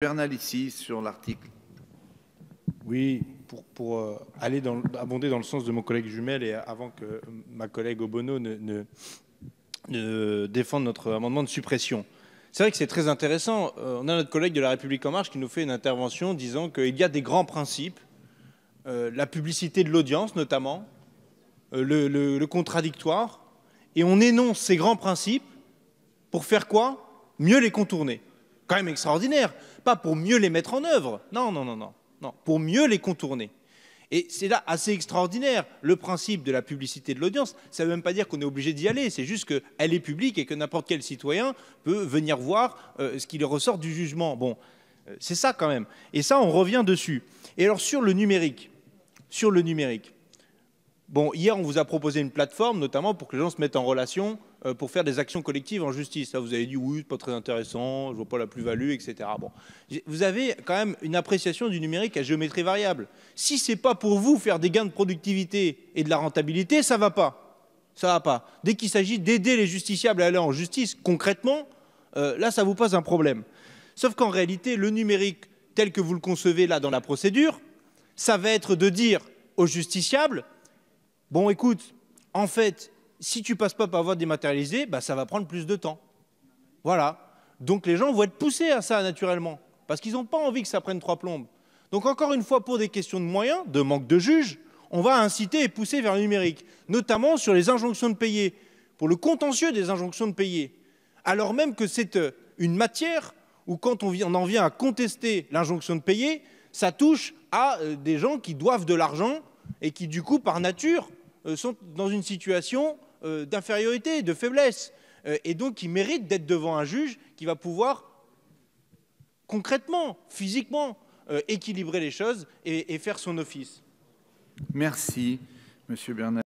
Bernal ici sur l'article. Oui, pour, euh, aller dans, abonder dans le sens de mon collègue Jumel et avant que ma collègue Obono ne, défende notre amendement de suppression. C'est vrai que c'est très intéressant. Euh, on a notre collègue de la République en marche qui nous fait une intervention disant qu'il y a des grands principes, euh, la publicité de l'audience notamment, le contradictoire, et on énonce ces grands principes pour faire quoi? Mieux les contourner quand même extraordinaire. Pas pour mieux les mettre en œuvre. Non, non, non, non. Non, pour mieux les contourner. Et c'est là assez extraordinaire. Le principe de la publicité de l'audience, ça ne veut même pas dire qu'on est obligé d'y aller. C'est juste qu'elle est publique et que n'importe quel citoyen peut venir voir euh, ce qui ressort du jugement. Bon, euh, c'est ça quand même. Et ça, on revient dessus. Et alors sur le numérique, sur le numérique. Bon, hier, on vous a proposé une plateforme, notamment pour que les gens se mettent en relation euh, pour faire des actions collectives en justice. Là, vous avez dit oui, pas très intéressant, je vois pas la plus-value, etc. Bon, vous avez quand même une appréciation du numérique à géométrie variable. Si c'est pas pour vous faire des gains de productivité et de la rentabilité, ça va pas. Ça va pas. Dès qu'il s'agit d'aider les justiciables à aller en justice concrètement, euh, là, ça vous pose un problème. Sauf qu'en réalité, le numérique tel que vous le concevez là dans la procédure, ça va être de dire aux justiciables Bon, écoute, en fait, si tu passes pas par voie dématérialisée, bah, ça va prendre plus de temps. Voilà. Donc les gens vont être poussés à ça naturellement, parce qu'ils n'ont pas envie que ça prenne trois plombes. Donc encore une fois, pour des questions de moyens, de manque de juges, on va inciter et pousser vers le numérique, notamment sur les injonctions de payer, pour le contentieux des injonctions de payer. Alors même que c'est euh, une matière où quand on en vient à contester l'injonction de payer, ça touche à euh, des gens qui doivent de l'argent et qui du coup par nature sont dans une situation euh, d'infériorité, de faiblesse, euh, et donc qui méritent d'être devant un juge qui va pouvoir concrètement, physiquement, équilibrer les choses et, et faire son office. Merci, Monsieur Bernard.